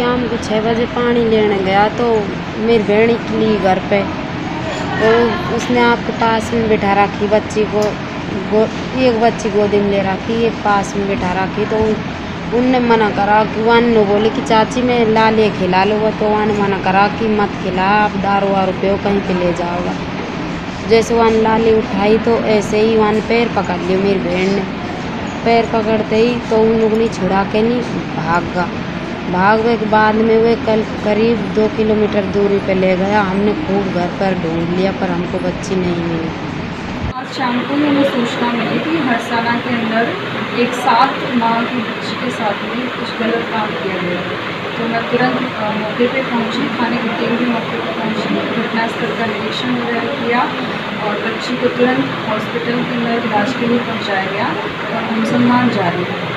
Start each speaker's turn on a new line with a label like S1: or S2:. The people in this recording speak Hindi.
S1: शाम को छः बजे पानी लेने गया तो मेरी बहन निकली घर पे। तो उसने आपके पास में बिठा रखी, बच्ची को गो, एक बच्ची गोदी में ले रखी, एक पास में बिठा रखी। तो उनने मना करा कि वन ने बोले कि चाची, मैं ला ले खिला लूँगा। तो वन मना करा कि मत खिला, आप दारू वारू पे कहीं पे ले जाओगा। जैसे वन लाली उठाई तो ऐसे ही वन पैर पकड़ लियो मेरी बहन ने। पैर पकड़ते ही तो उन लोगों ने छुड़ा के नहीं भाग। गया भागने के बाद में वे कल करीब दो किलोमीटर दूरी पर ले गया हमने खूब घर पर ढूंढ लिया, पर हमको बच्ची नहीं मिली।
S2: आज शाम को हमें सूचना मिली कि हरसाना के अंदर एक साथ माँ की बच्ची के साथ में कुछ गलत काम किया गया। तो मैं तुरंत मौके पे पहुँची। थाने की टीम भी मौके पर पहुँची। घटनास्थल का निरीक्षण वगैरह किया और बच्ची को तुरंत हॉस्पिटल के अंदर इलाज के लिए पहुँचाया गया और अनुसंधान जारी। है